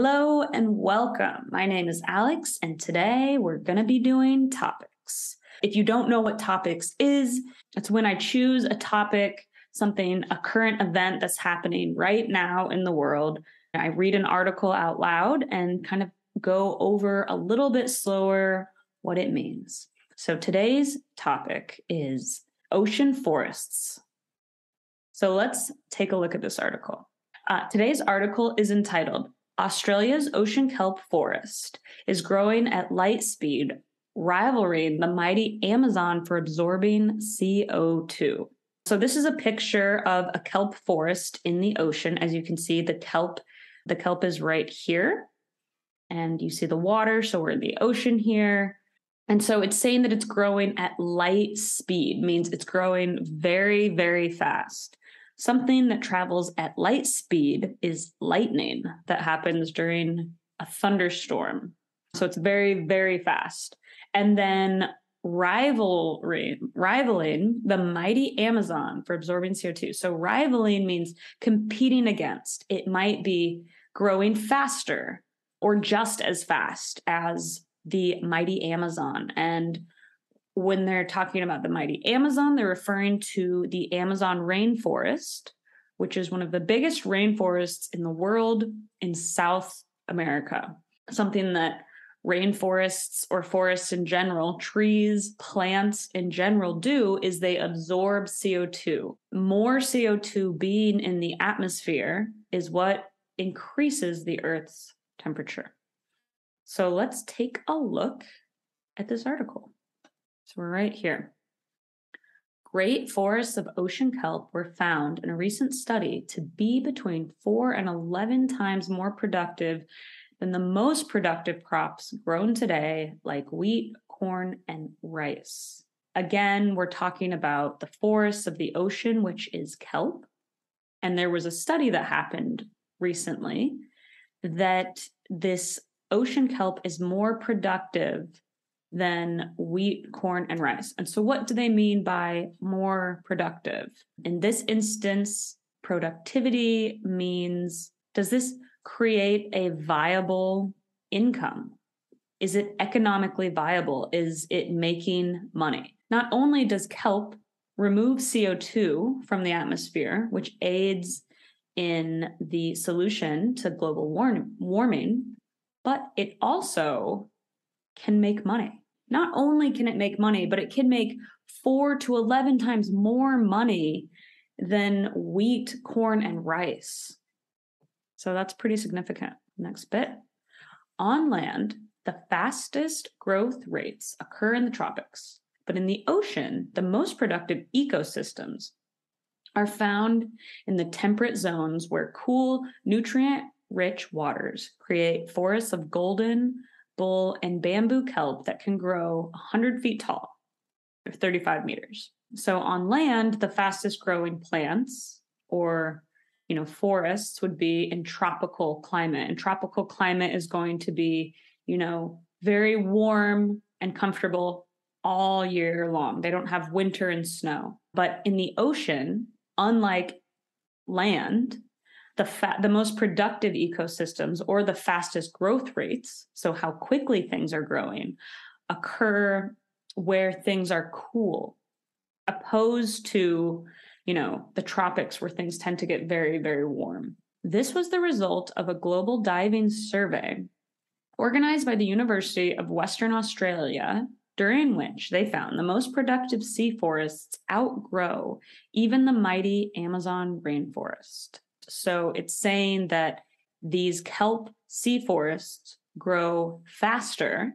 Hello and welcome. My name is Alex, and today we're going to be doing topics. If you don't know what topics is, it's when I choose a topic, something, a current event that's happening right now in the world. I read an article out loud and kind of go over a little bit slower what it means. So today's topic is ocean forests. So let's take a look at this article. Uh, today's article is entitled Australia's ocean kelp forest is growing at light speed, rivaling the mighty Amazon for absorbing CO2. So, this is a picture of a kelp forest in the ocean. As you can see, the kelp, the kelp is right here. And you see the water. So, we're in the ocean here. And so it's saying that it's growing at light speed, means it's growing very, very fast. Something that travels at light speed is lightning that happens during a thunderstorm. So it's very, very fast. And then rivalry, rivaling the mighty Amazon for absorbing CO2. So rivaling means competing against. It might be growing faster or just as fast as the mighty Amazon. And when they're talking about the mighty Amazon, they're referring to the Amazon rainforest, which is one of the biggest rainforests in the world in South America. Something that rainforests or forests in general, trees, plants in general do is they absorb CO2. More CO2 being in the atmosphere is what increases the Earth's temperature. So let's take a look at this article. So we're right here. Great forests of ocean kelp were found in a recent study to be between 4 and 11 times more productive than the most productive crops grown today, like wheat, corn, and rice. Again, we're talking about the forests of the ocean, which is kelp. And there was a study that happened recently that this ocean kelp is more productive than wheat, corn, and rice. And so, what do they mean by more productive? In this instance, productivity means does this create a viable income? Is it economically viable? Is it making money? Not only does kelp remove CO2 from the atmosphere, which aids in the solution to global warming, but it also can make money. Not only can it make money, but it can make four to 11 times more money than wheat, corn, and rice. So that's pretty significant. Next bit. On land, the fastest growth rates occur in the tropics, but in the ocean, the most productive ecosystems are found in the temperate zones where cool, nutrient rich waters create forests of golden, bull, and bamboo kelp that can grow 100 feet tall, or 35 meters. So on land, the fastest growing plants or you know forests would be in tropical climate and tropical climate is going to be you know very warm and comfortable all year long they don't have winter and snow but in the ocean unlike land the fa- the most productive ecosystems or the fastest growth rates so how quickly things are growing occur where things are cool opposed to you know the tropics where things tend to get very very warm this was the result of a global diving survey organized by the University of Western Australia during which they found the most productive sea forests outgrow even the mighty Amazon rainforest. So it's saying that these kelp sea forests grow faster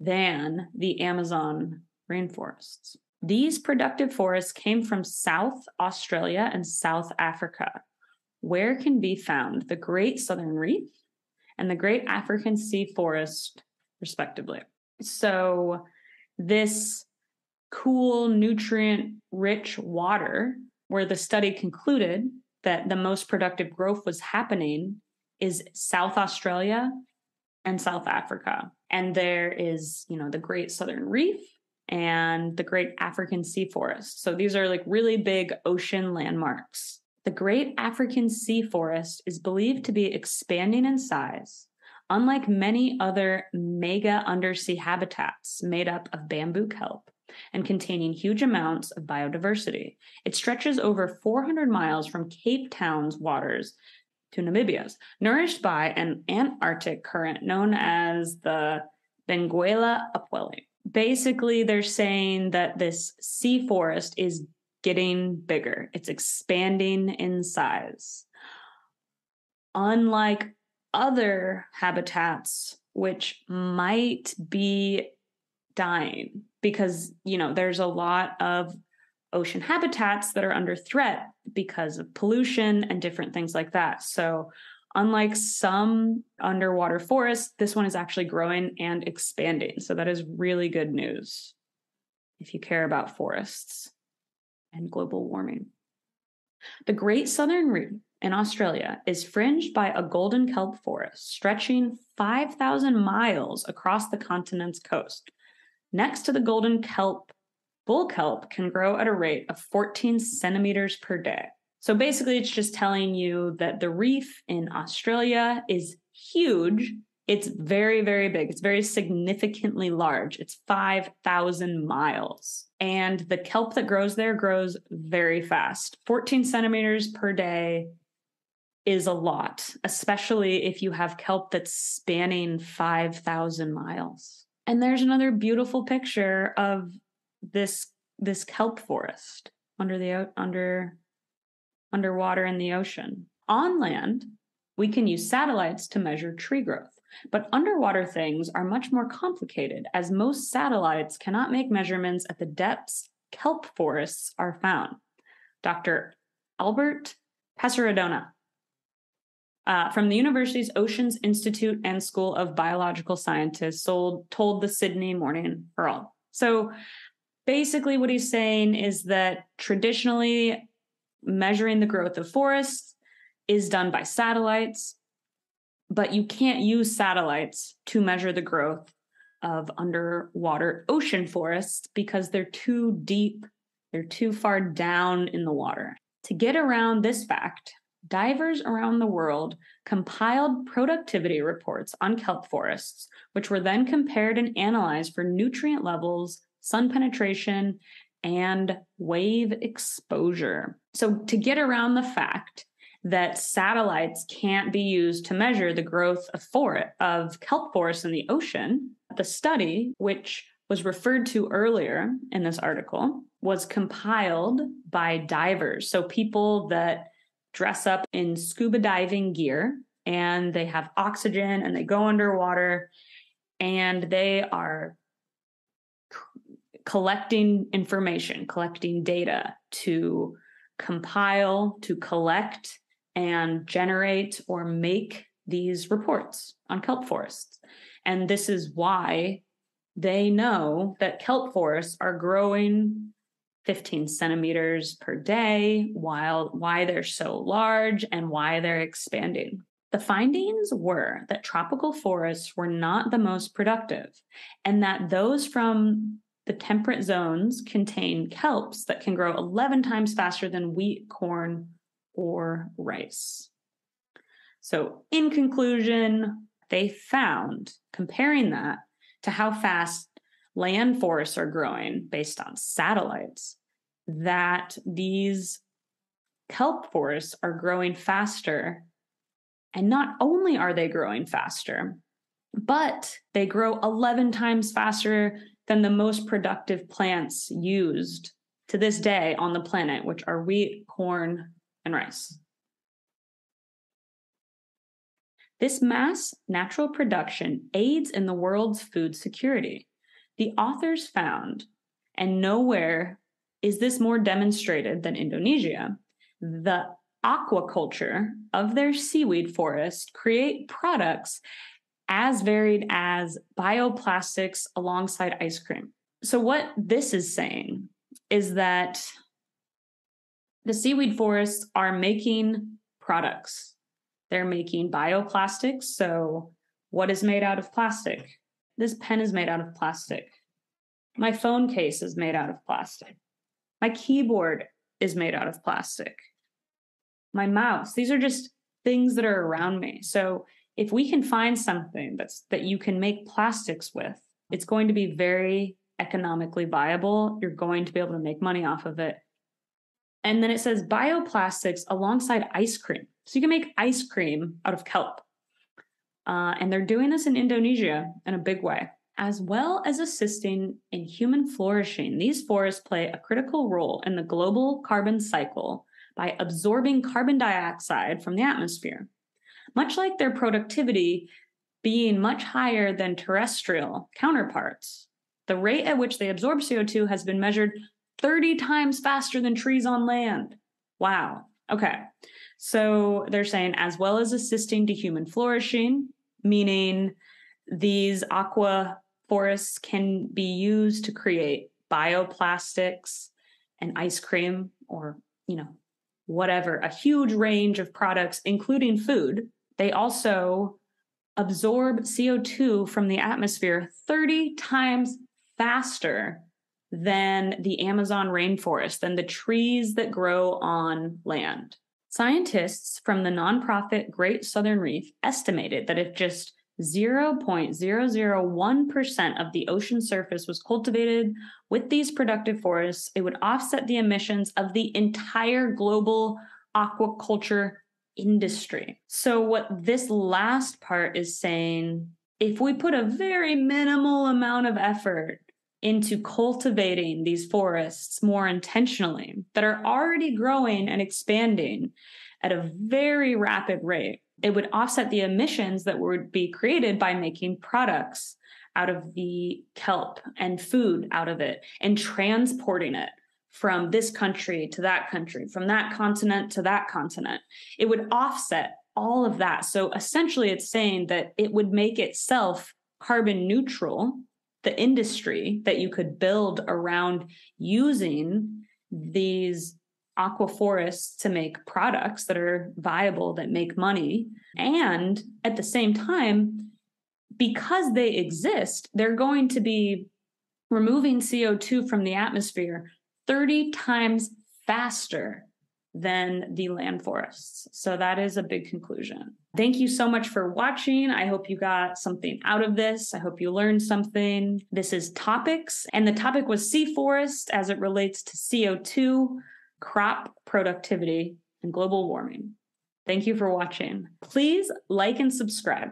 than the Amazon rainforests. These productive forests came from South Australia and South Africa, where can be found the Great Southern Reef and the Great African Sea Forest, respectively. So, this cool, nutrient rich water, where the study concluded that the most productive growth was happening is South Australia and South Africa. And there is, you know, the Great Southern Reef and the Great African Sea Forest. So these are like really big ocean landmarks The Great African Sea Forest is believed to be expanding in size, unlike many other mega undersea habitats made up of bamboo kelp and containing huge amounts of biodiversity. It stretches over 400 miles from Cape Town's waters to Namibia's, nourished by an Antarctic current known as the Benguela upwelling. Basically, they're saying that this sea forest is getting bigger, it's expanding in size. Unlike other habitats, which might be dying because, you know, there's a lot of ocean habitats that are under threat because of pollution and different things like that. So, unlike some underwater forests, this one is actually growing and expanding. So, that is really good news if you care about forests and global warming. The Great Southern Reef in Australia is fringed by a golden kelp forest stretching 5,000 miles across the continent's coast. Next to the golden kelp, bull kelp can grow at a rate of 14 centimeters per day. So basically, it's just telling you that the reef in Australia is huge it's very, very big. It's very significantly large. It's 5,000 miles. And the kelp that grows there grows very fast. 14 centimeters per day is a lot, especially if you have kelp that's spanning 5,000 miles. And there's another beautiful picture of this this kelp forest under the under underwater in the ocean. On land, we can use satellites to measure tree growth. But underwater things are much more complicated, as most satellites cannot make measurements at the depths kelp forests are found. Dr. Albert Pessarrodona uh, from the university's Oceans Institute and School of Biological Sciences sold, told the Sydney Morning Herald. So basically, what he's saying is that traditionally, measuring the growth of forests is done by satellites but you can't use satellites to measure the growth of underwater ocean forests because they're too deep, they're too far down in the water. To get around this fact, divers around the world compiled productivity reports on kelp forests, which were then compared and analyzed for nutrient levels, sun penetration, and wave exposure. So, to get around the fact that satellites can't be used to measure the growth of forest of kelp forests in the ocean. The study, which was referred to earlier in this article, was compiled by divers. So people that dress up in scuba diving gear and they have oxygen and they go underwater and they are collecting information, collecting data to compile, to collect and generate or make these reports on kelp forests. And this is why they know that kelp forests are growing 15 centimeters per day, while why they're so large and why they're expanding. The findings were that tropical forests were not the most productive, and that those from the temperate zones contain kelps that can grow 11 times faster than wheat, corn, or rice. So, in conclusion, they found, comparing that to how fast land forests are growing based on satellites, that these kelp forests are growing faster. And not only are they growing faster, but they grow 11 times faster than the most productive plants used to this day on the planet, which are wheat, corn, and rice. This mass natural production aids in the world's food security. The authors found, and nowhere is this more demonstrated than Indonesia, the aquaculture of their seaweed forest create products as varied as bioplastics alongside ice cream. So, what this is saying is that the seaweed forests are making products. They're making bioplastics. So, what is made out of plastic? This pen is made out of plastic. My phone case is made out of plastic. My keyboard is made out of plastic. my mouse. These are just things that are around me. So if we can find something that's that you can make plastics with, it's going to be very economically viable. You're going to be able to make money off of it. And then it says bioplastics alongside ice cream. So you can make ice cream out of kelp. Uh, and they're doing this in Indonesia in a big way, as well as assisting in human flourishing. These forests play a critical role in the global carbon cycle by absorbing carbon dioxide from the atmosphere. Much like their productivity being much higher than terrestrial counterparts, the rate at which they absorb CO2 has been measured 30 times faster than trees on land. Wow. Okay. So they're saying, as well as assisting to human flourishing, meaning these aqua forests can be used to create bioplastics and ice cream or, you know, whatever, a huge range of products, including food. They also absorb CO2 from the atmosphere 30 times faster than the Amazon rainforest, than the trees that grow on land. Scientists from the nonprofit Great Southern Reef estimated that if just 0.001% of the ocean surface was cultivated with these productive forests, it would offset the emissions of the entire global aquaculture industry. So, what this last part is saying, if we put a very minimal amount of effort into cultivating these forests more intentionally that are already growing and expanding at a very rapid rate, it would offset the emissions that would be created by making products out of the kelp and food out of it and transporting it from this country to that country, from that continent to that continent. It would offset all of that. So essentially, it's saying that it would make itself carbon neutral, the industry that you could build around using these aqua forests to make products that are viable, that make money. And at the same time, because they exist, they're going to be removing CO2 from the atmosphere 30 times faster than the land forests. So that is a big conclusion. Thank you so much for watching. I hope you got something out of this. I hope you learned something. This is topics, and the topic was sea forest as it relates to CO2 crop productivity, and global warming. Thank you for watching. Please like and subscribe.